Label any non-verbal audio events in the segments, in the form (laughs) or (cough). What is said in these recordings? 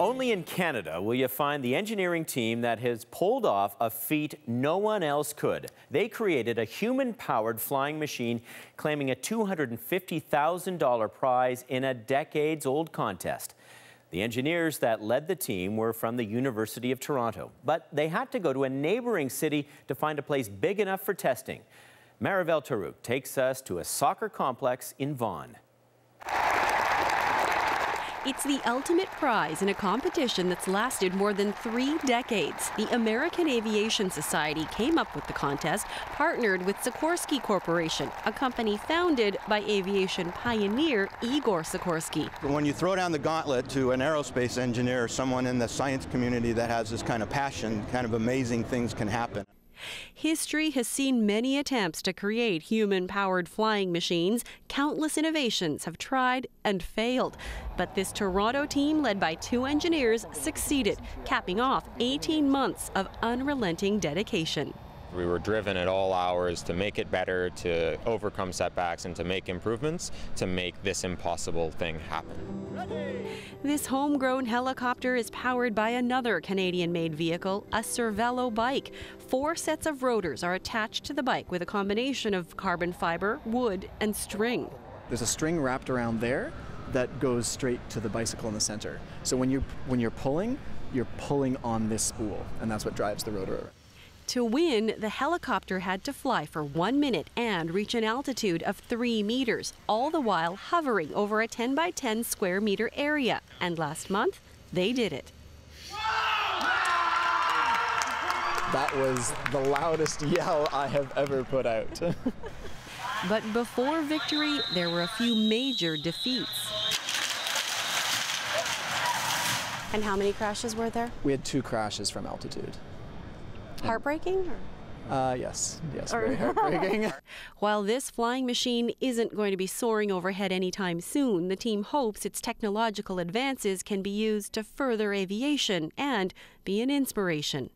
Only in Canada will you find the engineering team that has pulled off a feat no one else could. They created a human-powered flying machine claiming a $250,000 prize in a decades-old contest. The engineers that led the team were from the University of Toronto, but they had to go to a neighboring city to find a place big enough for testing. Marivel Taruc takes us to a soccer complex in Vaughan. It's the ultimate prize in a competition that's lasted more than three decades. The American Aviation Society came up with the contest, partnered with Sikorsky Corporation, a company founded by aviation pioneer Igor Sikorsky. When you throw down the gauntlet to an aerospace engineer, someone in the science community that has this kind of passion, kind of amazing things can happen. History has seen many attempts to create human powered flying machines. Countless innovations have tried and failed. But this Toronto team, led by two engineers, succeeded, capping off 18 months of unrelenting dedication. We were driven at all hours to make it better, to overcome setbacks, and to make improvements to make this impossible thing happen. This homegrown helicopter is powered by another Canadian made vehicle, a Cervelo bike. Four sets of rotors are attached to the bike with a combination of carbon fiber, wood, and string. There's a string wrapped around there that goes straight to the bicycle in the center. So when you're, when you're pulling, you're pulling on this spool, and that's what drives the rotor. To win, the helicopter had to fly for one minute and reach an altitude of three meters, all the while hovering over a 10 by 10 square meter area. And last month, they did it. That was the loudest yell I have ever put out. (laughs) but before victory, there were a few major defeats. And how many crashes were there? We had two crashes from altitude. Heartbreaking? Uh, yes, yes, very (laughs) heartbreaking. (laughs) While this flying machine isn't going to be soaring overhead anytime soon, the team hopes its technological advances can be used to further aviation and be an inspiration.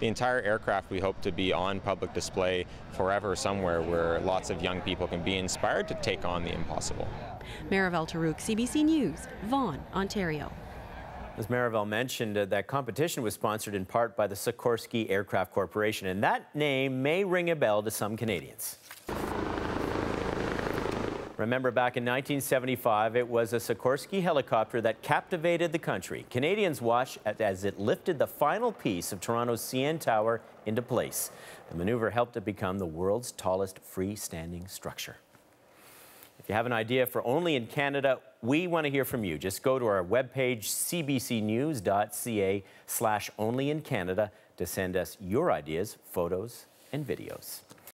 The entire aircraft we hope to be on public display forever somewhere where lots of young people can be inspired to take on the impossible. Marivel Taruc, CBC News, Vaughan, Ontario. As Marivel mentioned, uh, that competition was sponsored in part by the Sikorsky Aircraft Corporation, and that name may ring a bell to some Canadians. Remember back in 1975, it was a Sikorsky helicopter that captivated the country. Canadians watched as it lifted the final piece of Toronto's CN Tower into place. The maneuver helped it become the world's tallest freestanding structure. If you have an idea for Only in Canada, we want to hear from you. Just go to our webpage, cbcnews.ca slash only in Canada to send us your ideas, photos, and videos.